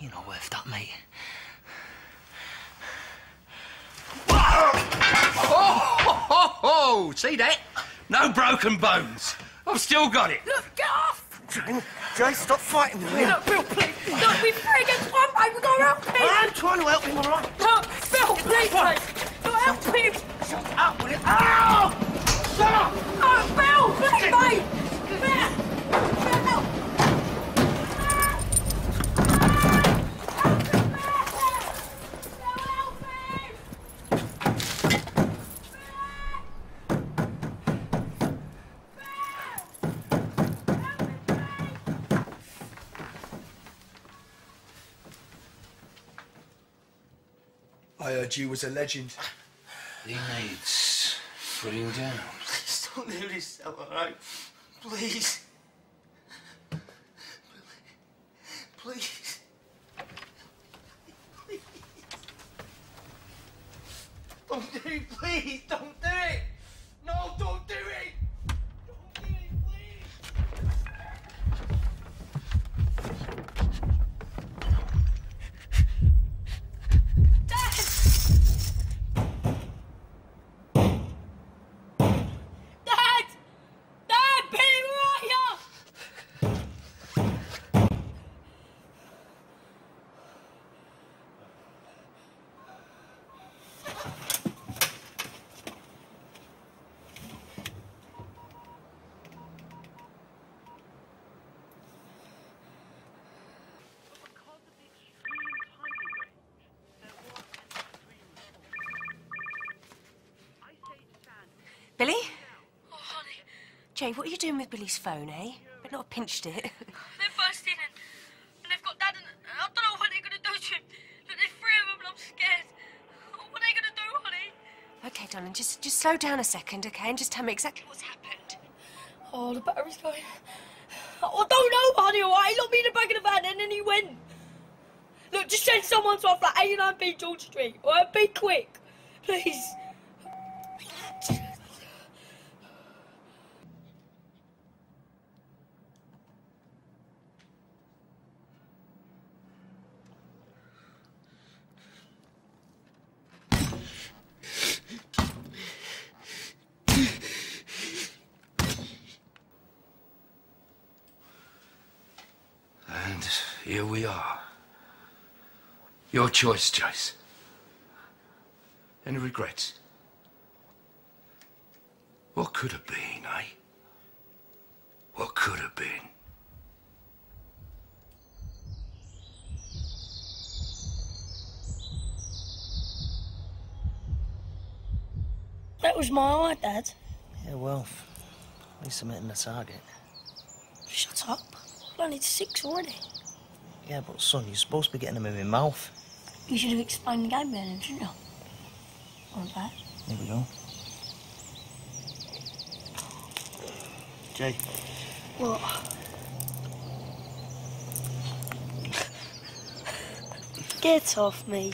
You're not worth that, mate. Oh, ho, ho, ho! See that? No broken bones. I've still got it. Look, get off! Jay, Jay, stop fighting me. Look, Bill, please. Look, we three against one, mate. We gotta help him. I'm trying to help him, all right? Look, Bill, please, mate. Look, help him. Shut up, will you? Ow! Shut up! Oh, Bill, please, mate. Bill. Bill. I heard you was a legend. He needs putting down. Please don't do this, all right? Please. Please. Please. Don't do it, please. Don't do it. No, don't do it. Don't do it, please. Dad! Dad, Billy, where are you? Billy? Oh, honey, Jay, what are you doing with Billy's phone, eh? But not pinched it. they've burst in and, and they've got Dad and I don't know what they're going to do to him. Look, there's three of them and I'm scared. What are they going to do, honey? okay, darling, just just slow down a second, okay, and just tell me exactly what's happened. Oh, the battery's going. Oh, don't know, honey, all right? He locked me in the back of the van and then he went. Look, just send someone to our flat, 89B George Street, all right? Be quick, please. And here we are. Your choice, Joyce. Any regrets? What could have been, eh? What could have been? That was my eye, Dad. Yeah, well, at least I'm hitting the target. Shut up. I need six already. Yeah, but son, you're supposed to be getting them in my mouth. You should have explained the game better, shouldn't you? Not bad. Here we go. Jay, What? Get off me.